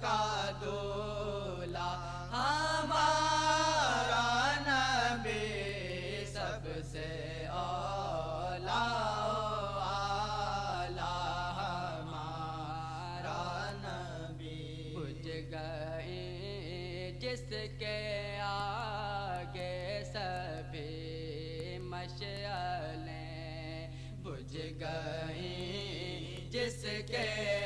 کا دولا، ہمارا نبی سب سے اولا اولا ہمارا نبی۔ بج گئے جس کے آگے سبھی مشعلیں۔ بج گئی جس کے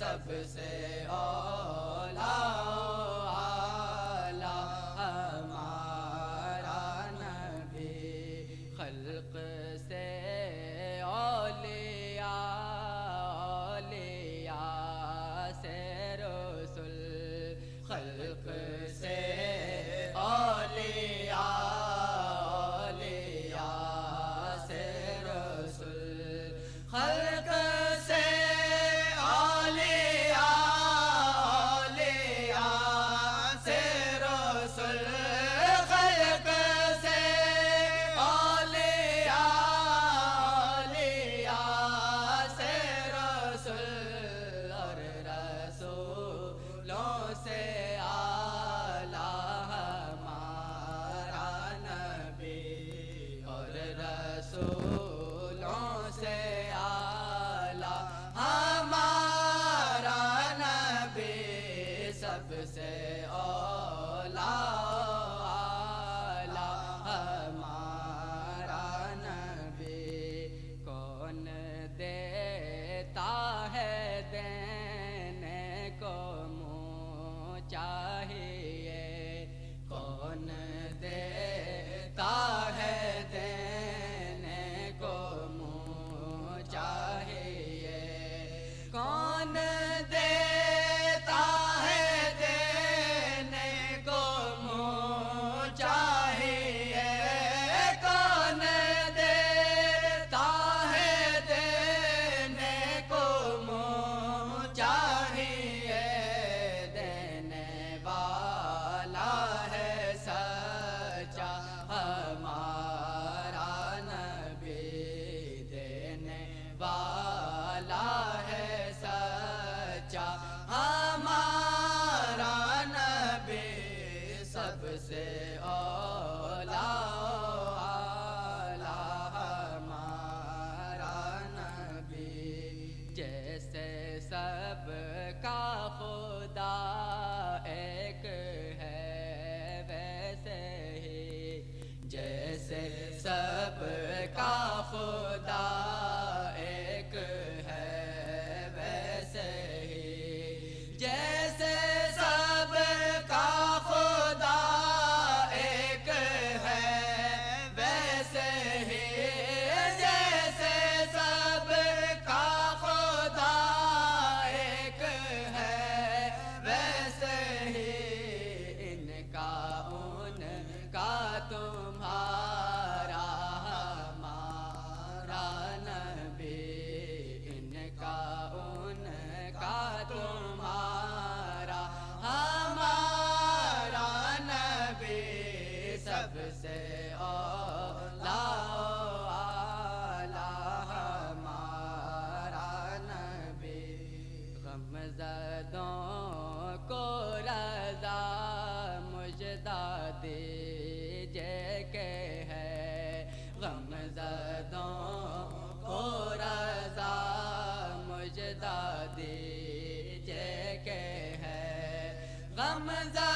sabse aala adversaire. Ramadan.